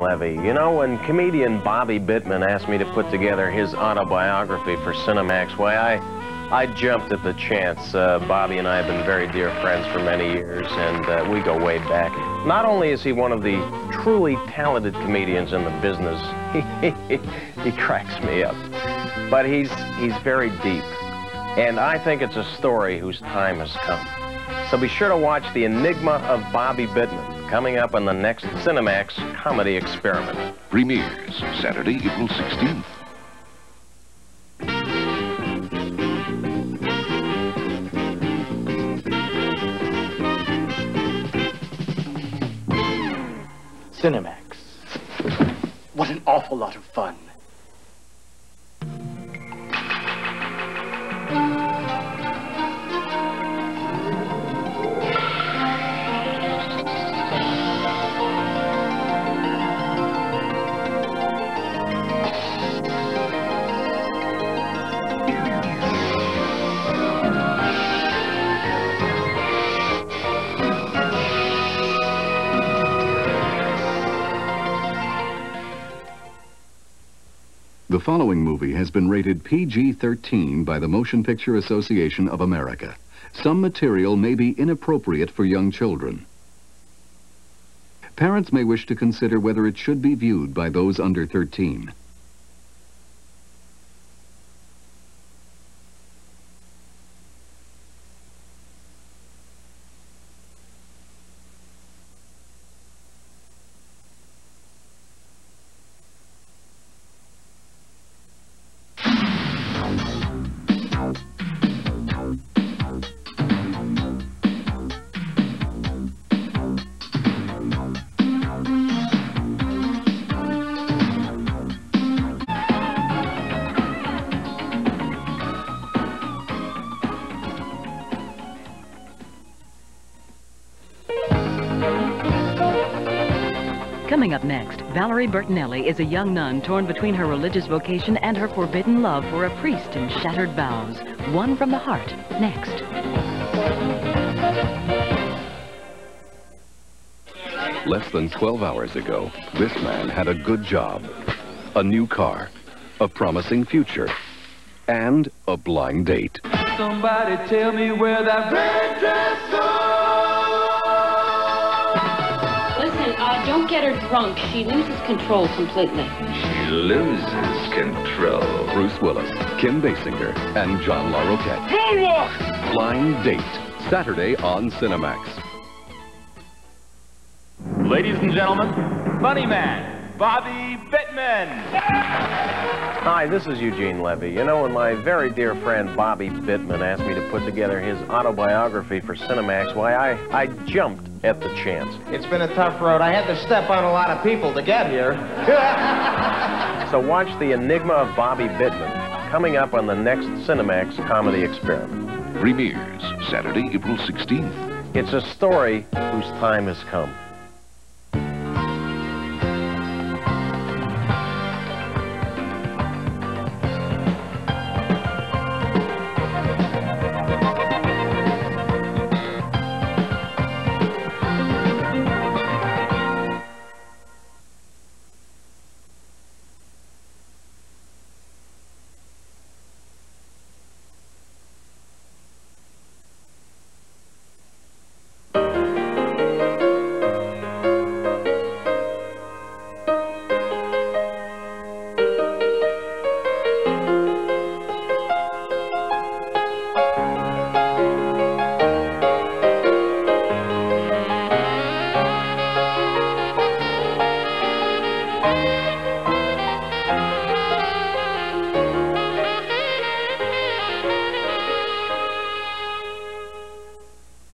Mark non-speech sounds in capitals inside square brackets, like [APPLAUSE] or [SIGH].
Levy. You know, when comedian Bobby Bittman asked me to put together his autobiography for Cinemax, why, I, I jumped at the chance. Uh, Bobby and I have been very dear friends for many years, and uh, we go way back. Not only is he one of the truly talented comedians in the business, [LAUGHS] he, cracks me up, but he's, he's very deep. And I think it's a story whose time has come. So be sure to watch The Enigma of Bobby Bittman coming up on the next Cinemax Comedy Experiment. Premieres Saturday, April 16th. Cinemax. What an awful lot of fun. The following movie has been rated PG-13 by the Motion Picture Association of America. Some material may be inappropriate for young children. Parents may wish to consider whether it should be viewed by those under 13. Coming up next, Valerie Bertinelli is a young nun torn between her religious vocation and her forbidden love for a priest in shattered vows. One from the heart, next. Less than 12 hours ago, this man had a good job, a new car, a promising future, and a blind date. Somebody tell me where that red dress her drunk. She loses control completely. She loses control. Bruce Willis, Kim Basinger, and John Larroquette. Blind Date, Saturday on Cinemax. Ladies and gentlemen, Funny Man, Bobby Bittman. Hi, this is Eugene Levy. You know, when my very dear friend Bobby Bittman asked me to put together his autobiography for Cinemax, why, I, I jumped at the chance. It's been a tough road. I had to step on a lot of people to get here. [LAUGHS] So watch The Enigma of Bobby Bittman coming up on the next Cinemax Comedy Experiment. Premieres Saturday, April 16th. It's a story whose time has come.